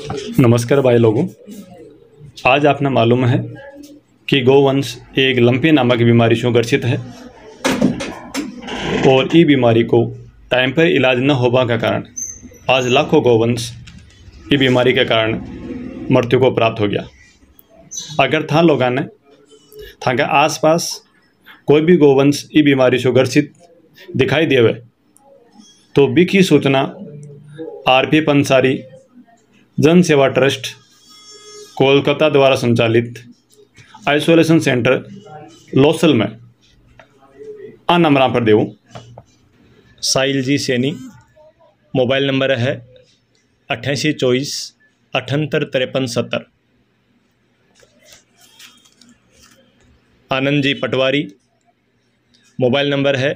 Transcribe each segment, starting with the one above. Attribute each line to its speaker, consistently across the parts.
Speaker 1: नमस्कार भाई लोगों। आज आपने मालूम है कि गोवंश एक लंपी नामक बीमारी से ग्रसित है और ई बीमारी को टाइम पर इलाज न होने के कारण आज लाखों गोवंश ई बीमारी के कारण मृत्यु को प्राप्त हो गया। अगर था लोगों ने था के आसपास कोई भी गोवंश ई बीमारी से ग्रसित दिखाई देवे तो बी की सूचना आर पी पंसारी जन सेवा ट्रस्ट, कोलकाता द्वारा संचालित आइसोलेशन सेंटर, लोसल में। आ नंबर पर देव।
Speaker 2: साहिल जी सैनी, मोबाइल नंबर है अट्ठासी चौबीस अठहत्तर तिरपन सत्तर। आनंद जी पटवारी, मोबाइल नंबर है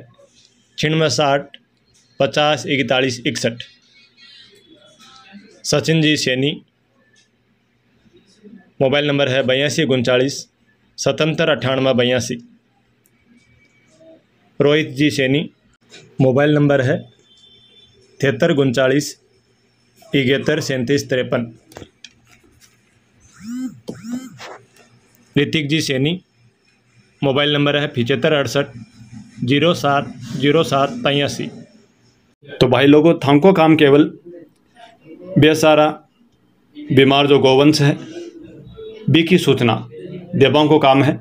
Speaker 2: छियानवे साठ पचास इकतालीस इकसठ। सचिन जी सैनी। मोबाइल नंबर है बयासी, उनचालीस, सतहत्तर अट्ठानवे बयासी। रोहित जी सैनी। मोबाइल नंबर है तिहत्तर, उनचालीस, इकहत्तर, सैंतीस, तिरपन। ऋतिक जी सैनी। मोबाइल नंबर है पिचहत्तर, अड़सठ, ज़ीरो सात ज़ीरो सात तिरासी
Speaker 1: तो भाई लोगों थांको काम केवल। बेसारा, बीमार जो गोवंश है, बी की सूचना देवाओं को काम है।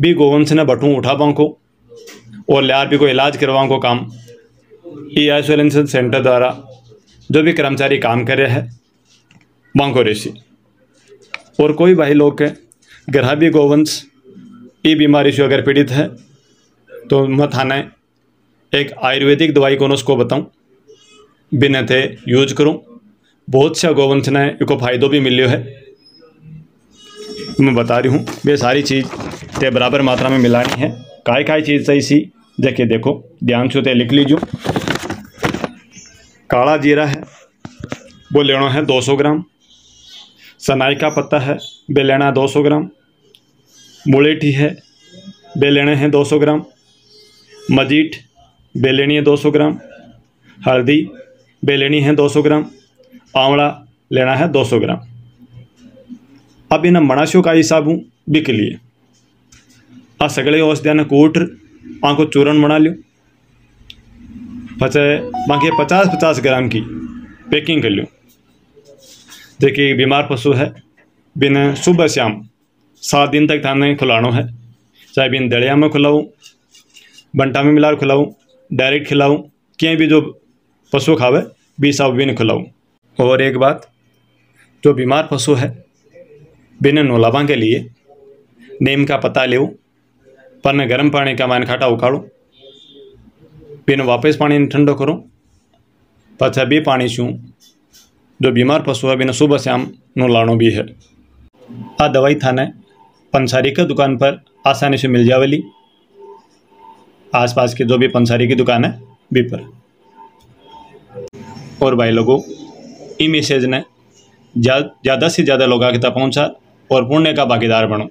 Speaker 1: बी गोवंश ने बटू उठावाओं को और लियार भी को इलाज करवाओं को काम। ई आइसोलेशन सेंटर द्वारा जो भी कर्मचारी काम कर रहे हैं, बांको ऋषि। और कोई भाई लोग के ग्रह भी गोवंश, ई बीमारी से अगर पीड़ित है तो मैं थाने एक आयुर्वेदिक दवाई को उसको बताऊँ। बिना थे यूज़ करूँ। बहुत सा गोवंश ने इसको फायदो भी मिलियो है। मैं बता रही हूँ वे सारी चीज़ ते बराबर मात्रा में मिलानी है। काय काय चीज़ सही सी देखे देखो, ध्यान से ते लिख लीजिए काला जीरा है, वो लेना है 200 ग्राम। सनाई का पत्ता है, वे लेना है 200 ग्राम। मुलेठी है, वे लेने हैं 200 ग्राम। मजीठ बे लेनी है 200 ग्राम। हल्दी बे लेनी है 200 ग्राम, आंवला लेना है 200 ग्राम। अब इन मणाशों का हिसाब बिक लिए। आ सगले औषधिया ने कूट आंको चूर्ण बना लियो। पचे, बाकी पचास पचास ग्राम की पैकिंग कर लियो। देखिए बीमार पशु है। बिन सुबह शाम, सात दिन तक थाने खिलाना है। चाहे बिन दलिया में खिलाऊँ, बंटा में मिला खिलाऊँ, डायरेक्ट खिलाऊँ कहीं भी जो पशु खावे बी सब बिन खिलाऊँ। और एक बात, जो बीमार पशु है, बिना नोलावा के लिए नीम का पत्ता ले पर गर्म पानी का मान खाटा उकाड़ो बिन वापस पानी ठंडो करो, पाछा बी पानी छू, जो बीमार पशु है, बिना सुबह शाम नोलाणो भी है। आ दवाई थाने पंसारी की दुकान पर आसानी से मिल जावेली। आसपास के जो भी पंसारी की दुकान है बी पर। और भाई लोगों ई मैसेज ने ज़्यादा से ज़्यादा लोगों तक पहुँचा और पुण्य का भागीदार बनो।